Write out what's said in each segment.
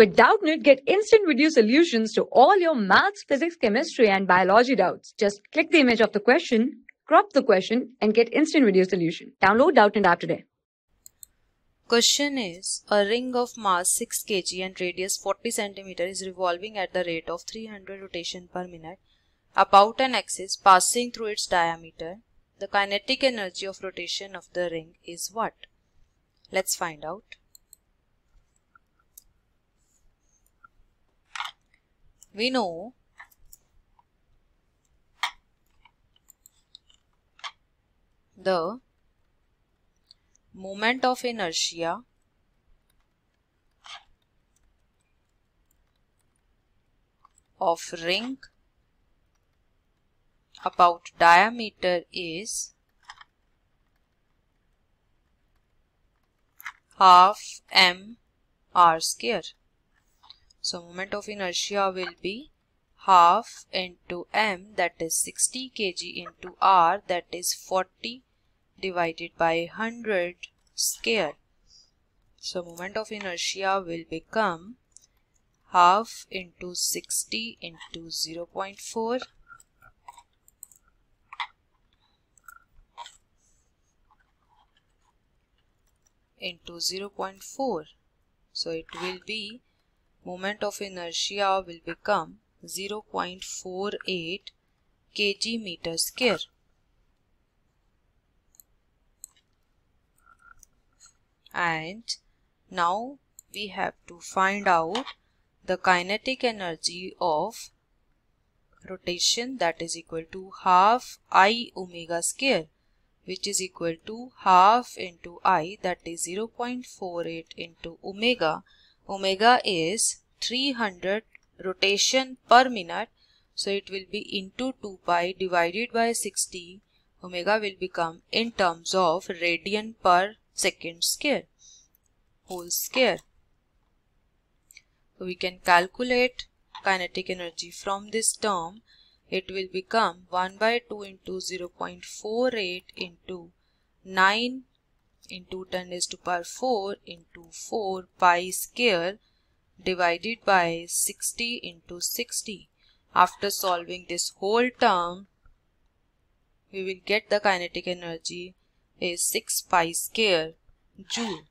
With Doubtnut, get instant video solutions to all your maths, physics, chemistry, and biology doubts. Just click the image of the question, crop the question, and get instant video solution. Download Doubtnut app today. Question is A ring of mass 6 kg and radius 40 cm is revolving at the rate of 300 rotation per minute about an axis passing through its diameter. The kinetic energy of rotation of the ring is what? Let's find out. We know the moment of inertia of ring about diameter is half m r square. So moment of inertia will be half into m that is 60 kg into r that is 40 divided by 100 square. So moment of inertia will become half into 60 into 0.4 into 0.4 so it will be moment of inertia will become 0.48 kg meter square. And now we have to find out the kinetic energy of rotation that is equal to half i omega square which is equal to half into i that is 0.48 into omega omega is 300 rotation per minute so it will be into 2 pi divided by 60 omega will become in terms of radian per second square whole square. So we can calculate kinetic energy from this term. It will become 1 by 2 into 0.48 into 9 into 10 raised to power 4 into 4 pi square divided by 60 into 60. After solving this whole term, we will get the kinetic energy is 6 pi square joule.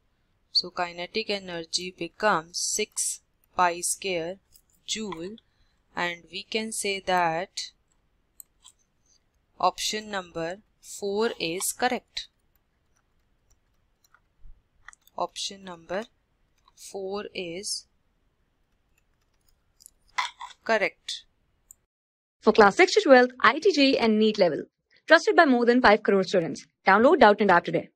So kinetic energy becomes 6 pi square joule and we can say that option number 4 is correct. Option number 4 is correct. For class 6 to 12, IIT JEE and NEET level. Trusted by more than 5 crore students. Download Doubtnut app today.